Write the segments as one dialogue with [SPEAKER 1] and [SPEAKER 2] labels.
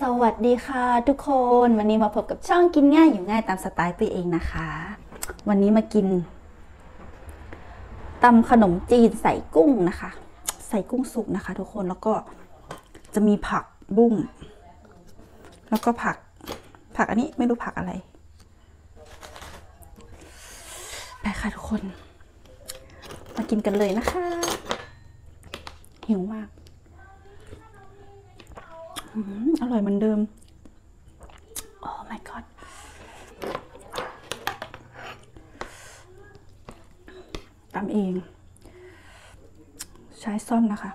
[SPEAKER 1] สวัสดีค่ะทุกคนวันนี้มาพบกับช่องกินง่ายอยู่ง่ายตามสไตล์ตัวเองนะคะ วันนี้มากินตำขนมจีนใส่กุ้งนะคะ ใส่กุ้งสุกนะคะ ทุกคนแล้วก็จะมีผักบุ้งแล้วก็ผัก ผักอันนี้ไม่รู้ผักอะไรไปค่ะทุกคน มากินกันเลยนะคะหิวมาก อร่อยเหมือนเดิม โอ้ my god ตำเอง ใช้ซ่อมนะคะ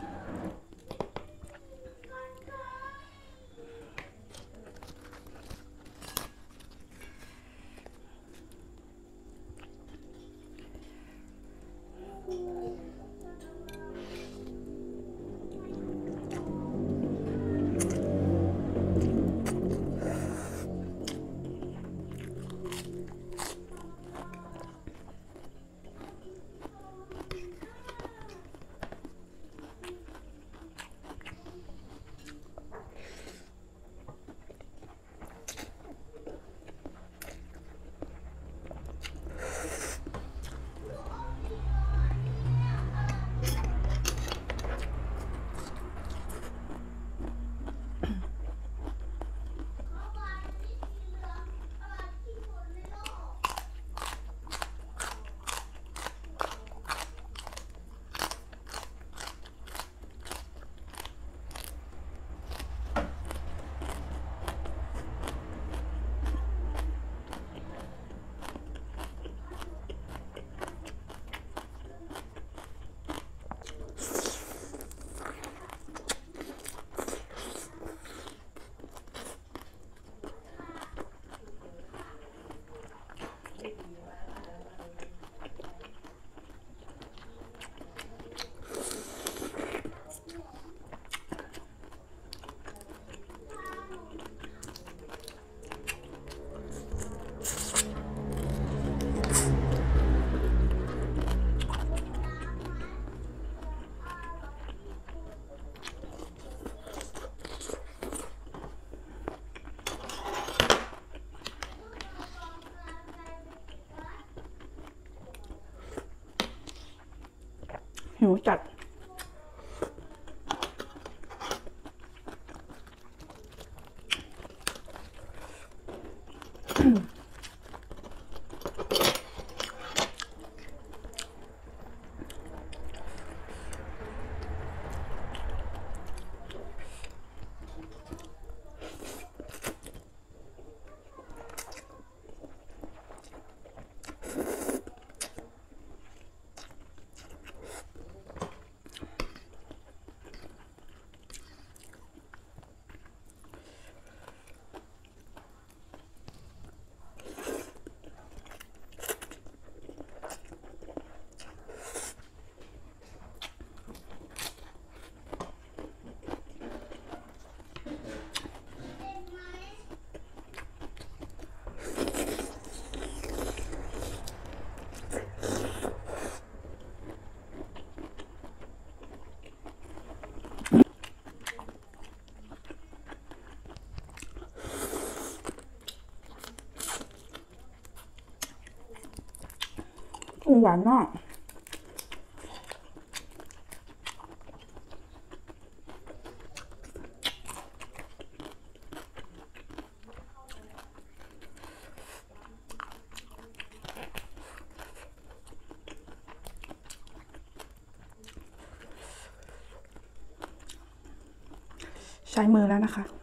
[SPEAKER 1] หิวจัด กุ้ง หวานมากใช้มือแล้วนะคะ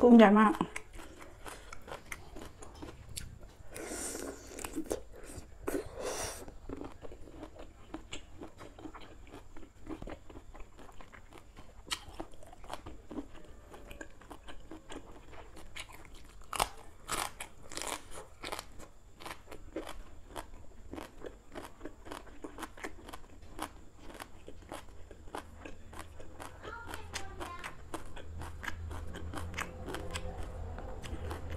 [SPEAKER 1] ภูมิใหญ่มาก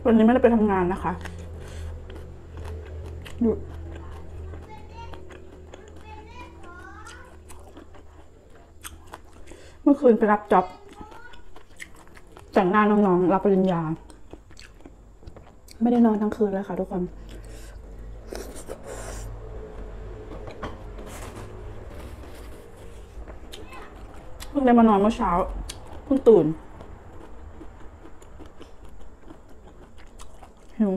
[SPEAKER 1] วันนี้ไม่ได้ไปทำงานนะคะหยุดเมื่อคืนไปรับจ็อบแต่งหน้าน้องๆ รับปริญญา ไม่ได้นอนทั้งคืนเลยค่ะทุกคน เพิ่งได้มานอนเมื่อเช้า เพิ่งตื่น หิว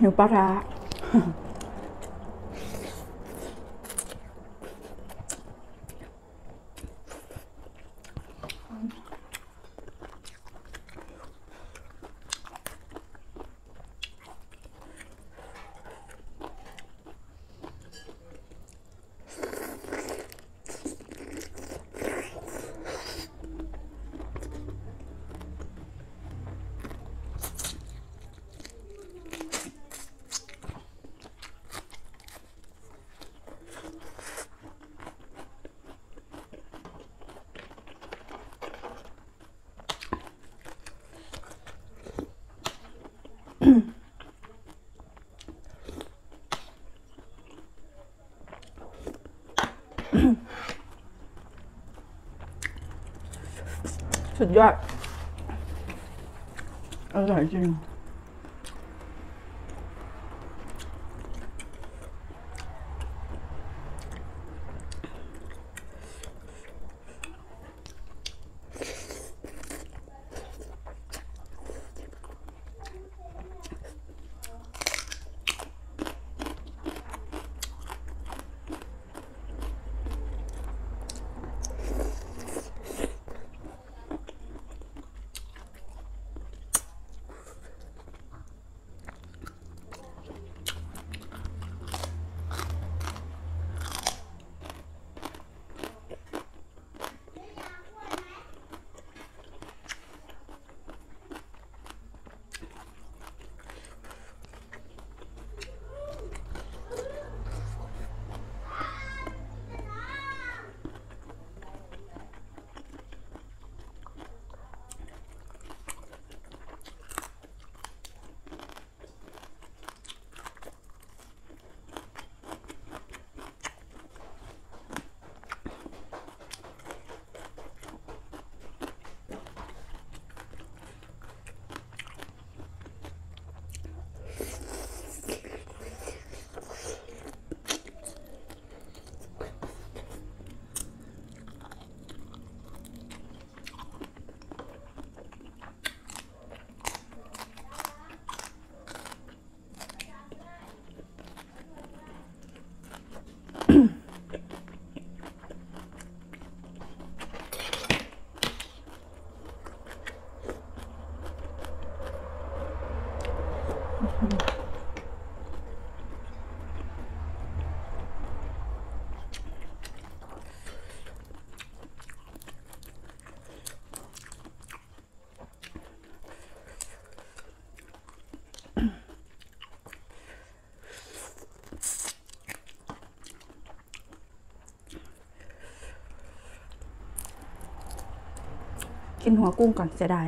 [SPEAKER 1] หิวปลาร้า สุดยอดอร่อยจริง กินหัวกุ้งก่อนเสียดาย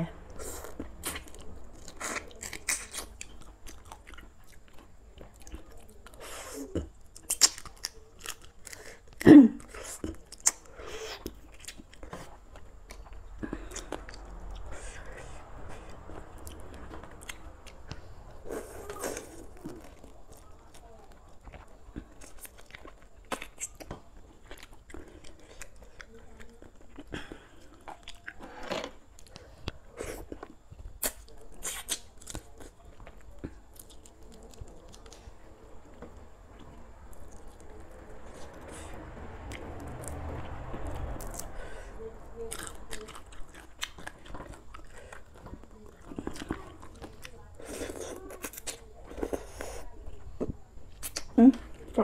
[SPEAKER 1] ส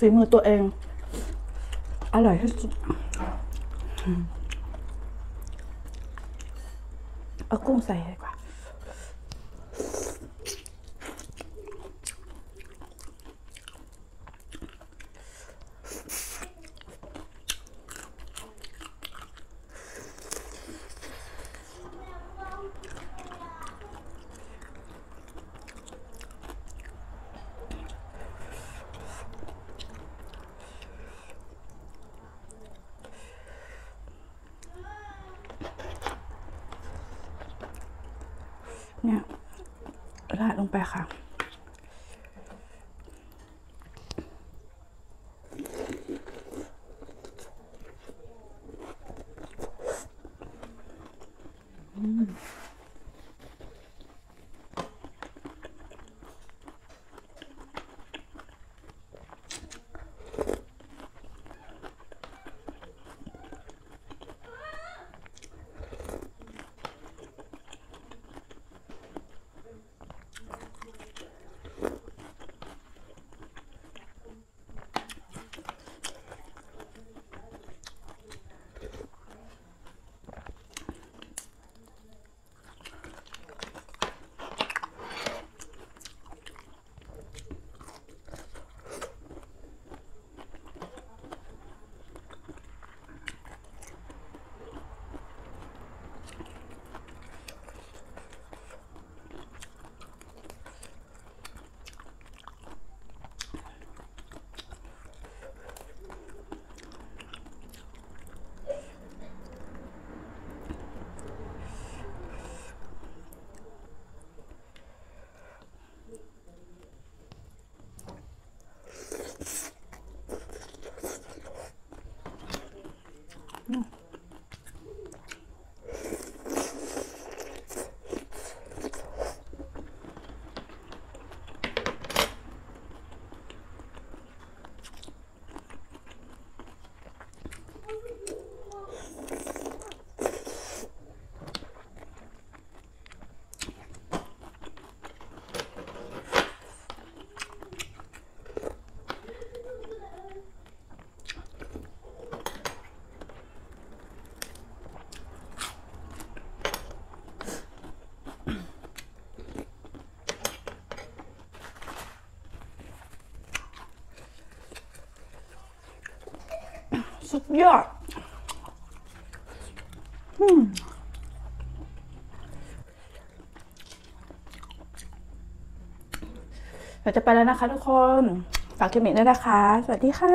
[SPEAKER 1] ฝีมือตัวเอง อร่อยที่สุดเอากุ้งใส่ดีกว่า เนี่ยราดลงไปค่ะ No. สุดยอดอืมเราจะไปแล้วนะคะทุกคน ฝากคลิปนี้ด้วยนะคะ สวัสดีค่ะ